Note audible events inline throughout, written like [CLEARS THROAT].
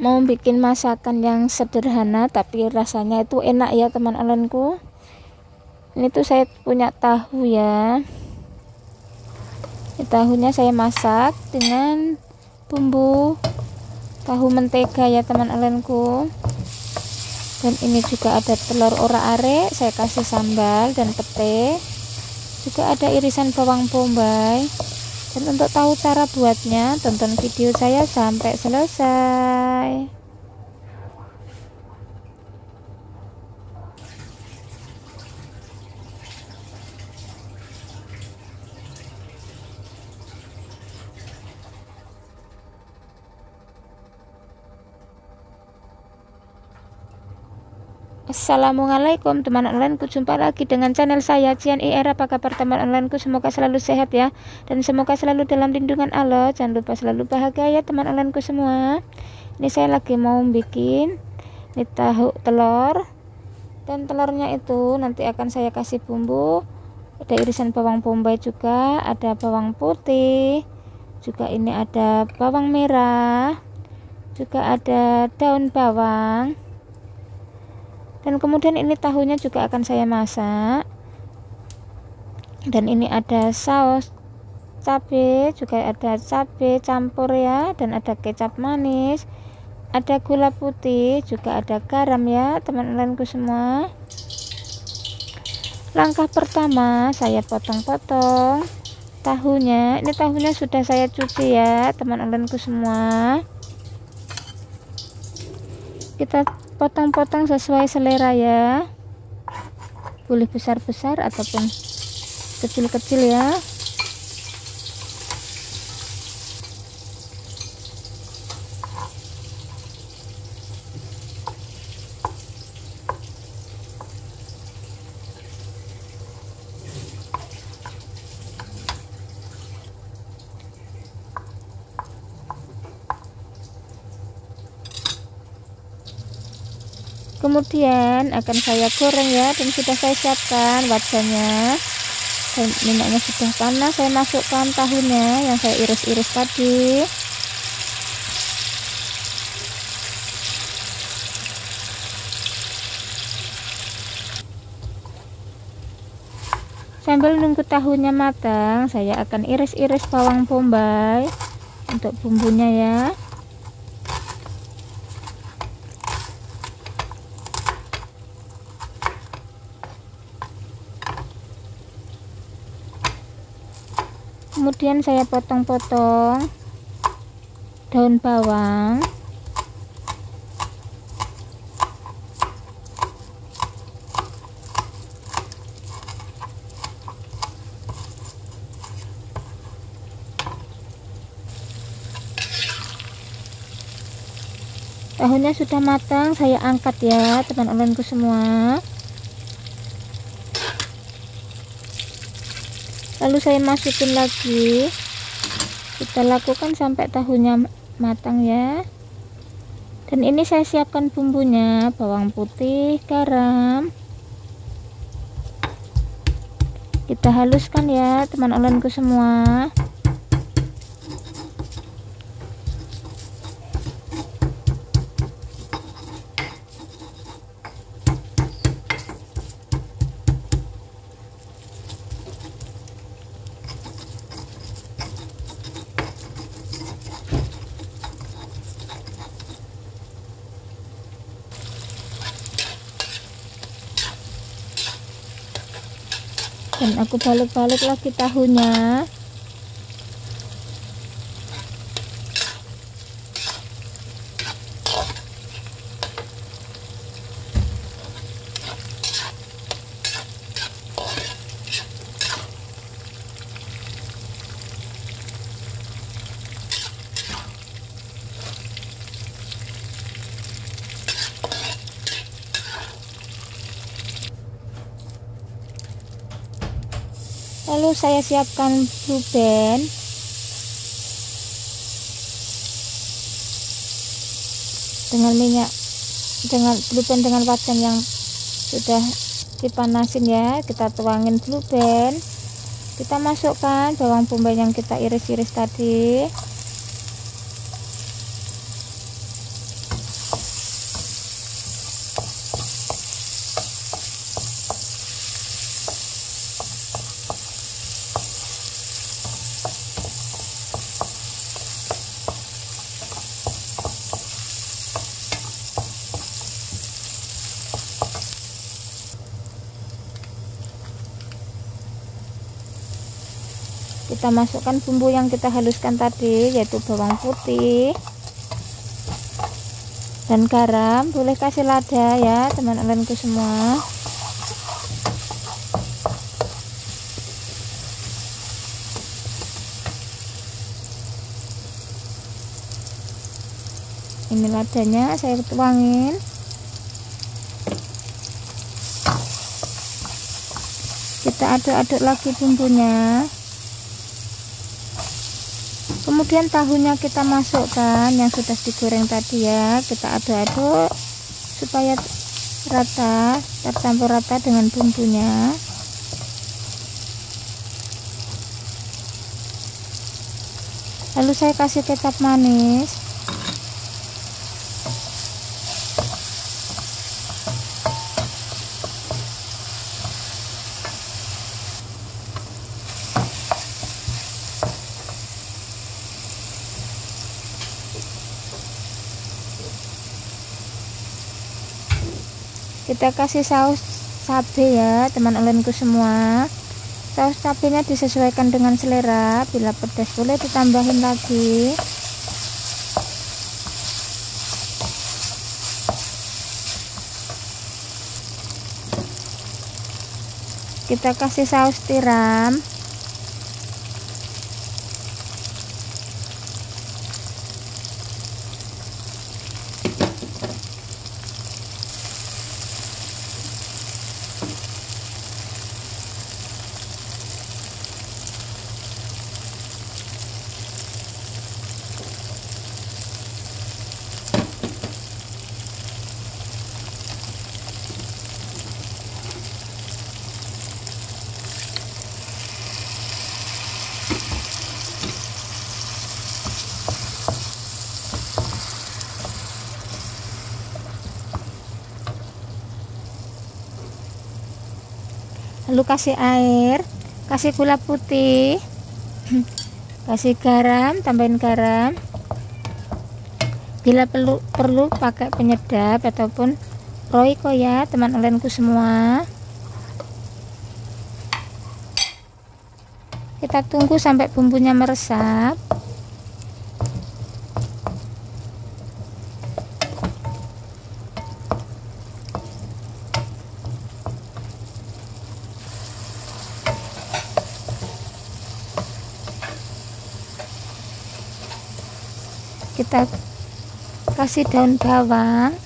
mau bikin masakan yang sederhana tapi rasanya itu enak ya teman onlineku ini tuh saya punya tahu ya. Ini tahunya saya masak dengan bumbu tahu mentega ya teman onlineku dan ini juga ada telur ora are saya kasih sambal dan pete juga ada irisan bawang bombay dan untuk tahu cara buatnya tonton video saya sampai selesai Assalamualaikum teman online ku jumpa lagi dengan channel saya Cian IR apa kabar teman online ku? Semoga selalu sehat ya dan semoga selalu dalam lindungan Allah. Jangan lupa selalu bahagia ya teman online ku semua. Ini saya lagi mau bikin ini tahu telur dan telurnya itu nanti akan saya kasih bumbu. Ada irisan bawang bombay juga ada bawang putih juga ini ada bawang merah juga ada daun bawang dan kemudian ini tahunya juga akan saya masak. Dan ini ada saus cabai juga ada cabai campur ya dan ada kecap manis. Ada gula putih juga ada garam ya teman-temanku semua. Langkah pertama saya potong-potong tahunya. Ini tahunya sudah saya cuci ya teman-temanku semua. Kita potong-potong sesuai selera ya. Boleh besar-besar ataupun kecil-kecil ya kemudian akan saya goreng ya dan sudah saya siapkan wadahnya dan minyaknya sudah panas saya masukkan tahunya yang saya iris-iris tadi. Sambil nunggu tahunya matang saya akan iris-iris bawang bombay untuk bumbunya ya kemudian saya potong-potong daun bawang. Tahunya sudah matang saya angkat ya teman-temanku semua lalu saya masukin lagi. Kita lakukan sampai tahunya matang ya. Dan ini saya siapkan bumbunya. Bawang putih garam. Kita haluskan ya teman temanku semua aku balik-balik lagi tahunya saya siapkan blue band. Dengan minyak dengan blue band dengan wajan yang sudah dipanasin ya kita tuangin blue band. Kita masukkan bawang bombay yang kita iris-iris tadi kita masukkan bumbu yang kita haluskan tadi yaitu bawang putih dan garam. Boleh kasih lada ya teman-temanku semua. Ini ladanya saya tuangin. Kita aduk-aduk lagi bumbunya kemudian tahunya kita masukkan yang sudah digoreng tadi ya. Kita aduk-aduk supaya rata tercampur rata dengan bumbunya. Lalu saya kasih kecap manis kita kasih saus cabai ya teman temanku semua. Saus cabenya disesuaikan dengan selera. Bila pedas boleh ditambahin lagi. Kita kasih saus tiram lalu kasih air kasih gula putih [CLEARS THROAT] kasih garam tambahin garam. Bila perlu perlu pakai penyedap ataupun roiko ya teman temanku semua. Kita tunggu sampai bumbunya meresap kita kasih daun bawang.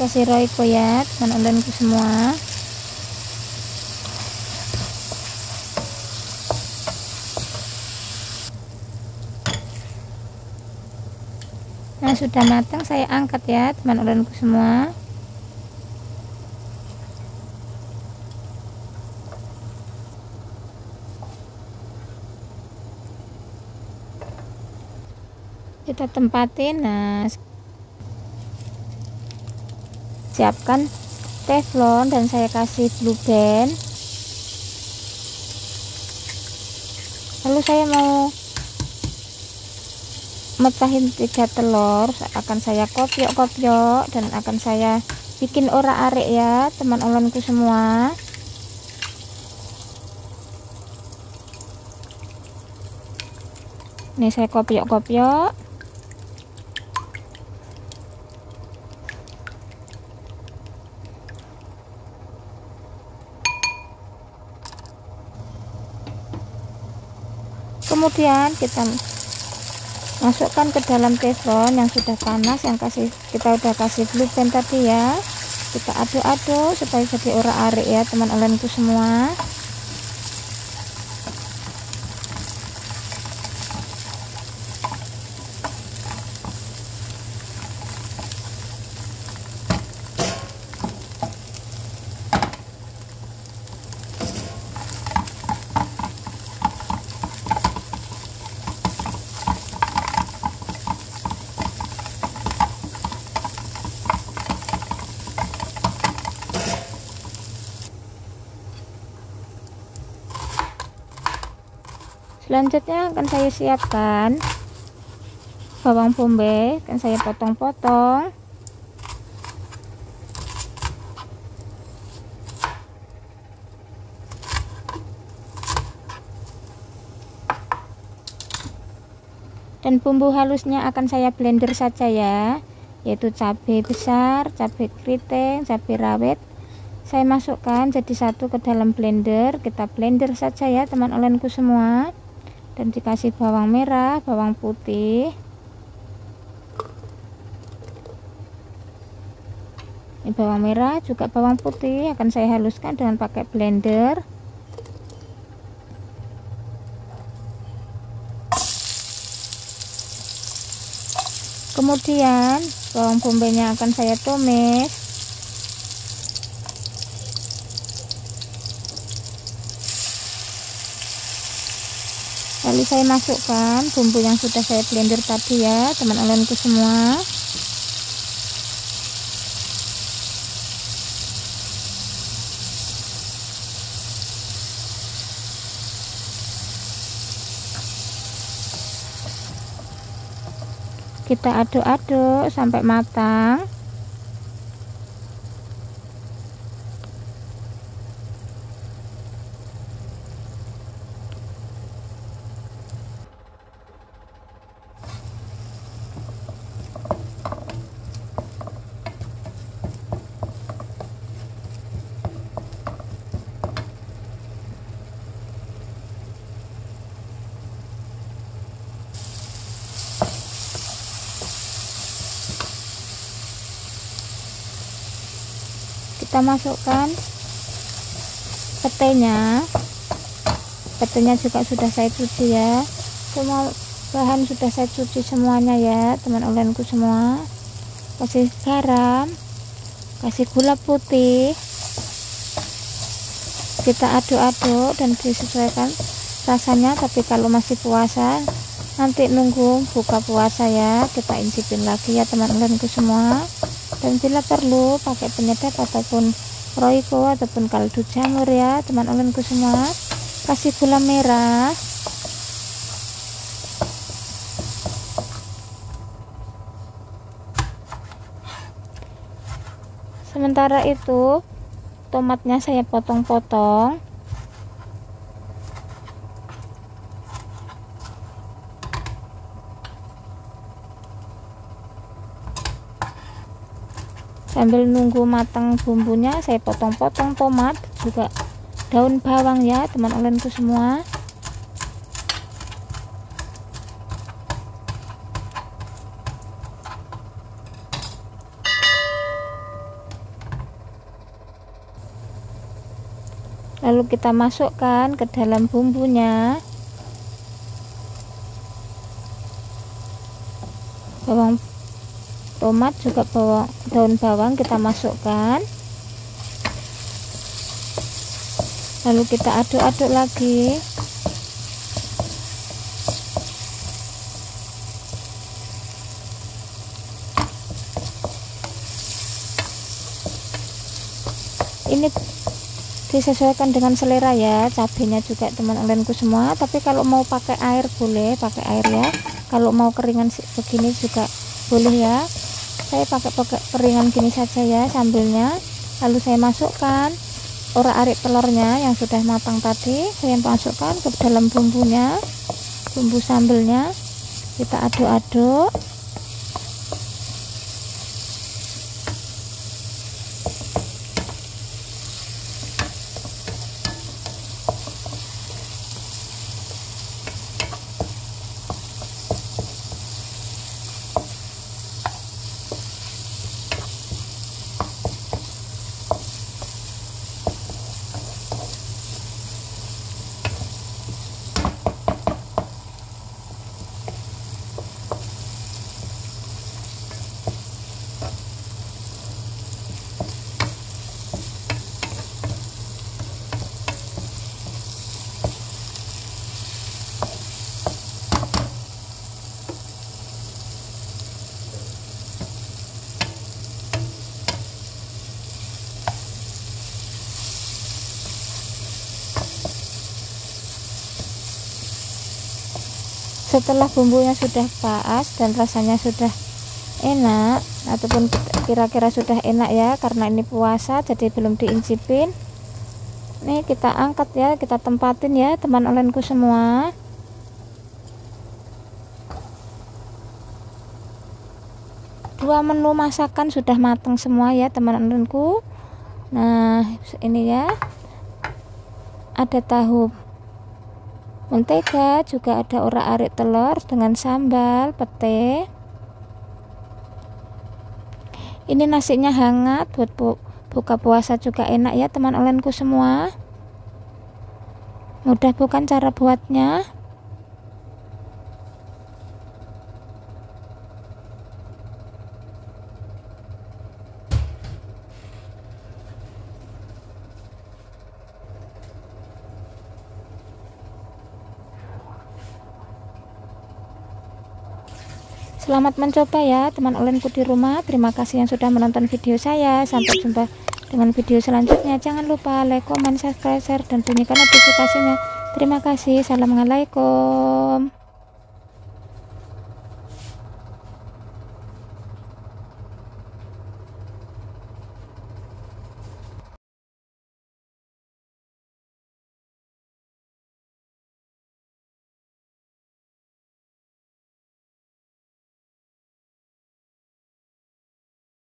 Kasih roiko ya teman-temanku semua. Nah sudah matang saya angkat ya teman-temanku semua kita tempatin. Nah siapkan teflon dan saya kasih blue band. Lalu saya mau mecahin tiga telur. Akan saya kopiok-kopiok dan akan saya bikin ora arek ya teman olanku semua. Ini saya kopiok-kopiok kemudian kita masukkan ke dalam teflon yang sudah panas yang kasih kita udah kasih band tadi ya. Kita aduk-aduk supaya jadi ora arik ya teman temanku semua selanjutnya akan saya siapkan bawang bombay akan saya potong-potong. Dan bumbu halusnya akan saya blender saja ya yaitu cabai besar, cabai keriting, cabai rawit. Saya masukkan jadi satu ke dalam blender kita blender saja ya teman olenku semua dan dikasih bawang merah, bawang putih. Ini bawang merah juga bawang putih. Akan saya haluskan dengan pakai blender. Kemudian bawang bombay akan saya tumis lalu saya masukkan bumbu yang sudah saya blender tadi ya teman olenku semua. Kita aduk-aduk sampai matang kita masukkan petenya. Petenya juga sudah saya cuci ya. Semua bahan sudah saya cuci semuanya ya teman olenku semua. Kasih garam kasih gula putih. Kita aduk-aduk dan disesuaikan rasanya tapi kalau masih puasa nanti nunggu buka puasa ya. Kita incipin lagi ya teman olenku semua dan bila perlu pakai penyedap ataupun roiko ataupun kaldu jamur ya teman temanku semua. Kasih gula merah. Sementara itu tomatnya saya potong-potong sambil nunggu matang bumbunya saya potong-potong tomat juga daun bawang ya teman olenku semua. Lalu kita masukkan ke dalam bumbunya. Bawang tomat juga bawang daun bawang kita masukkan. Lalu kita aduk-aduk lagi. Ini disesuaikan dengan selera ya cabenya juga teman temanku semua. Tapi kalau mau pakai air boleh pakai air ya. Kalau mau keringan begini juga boleh ya saya pakai keringan gini saja ya sambilnya lalu saya masukkan ora arik telurnya yang sudah matang tadi. Saya masukkan ke dalam bumbunya bumbu sambelnya. Kita aduk-aduk setelah bumbunya sudah pas dan rasanya sudah enak ataupun kira-kira sudah enak ya karena ini puasa jadi belum diincipin nih kita angkat ya kita tempatin ya teman olenku semua. Dua menu masakan sudah matang semua ya teman-temanku nah ini ya ada tahu mentega juga ada orak-arik telur dengan sambal pete. Ini nasinya hangat buat bu buka puasa juga enak ya teman olenku semua. Mudah bukan cara buatnya Selamat mencoba ya teman olenku di rumah. Terima kasih yang sudah menonton video saya. Sampai jumpa dengan video selanjutnya. Jangan lupa like, comment, subscribe, share, dan bunyikan notifikasinya. Terima kasih. Assalamualaikum.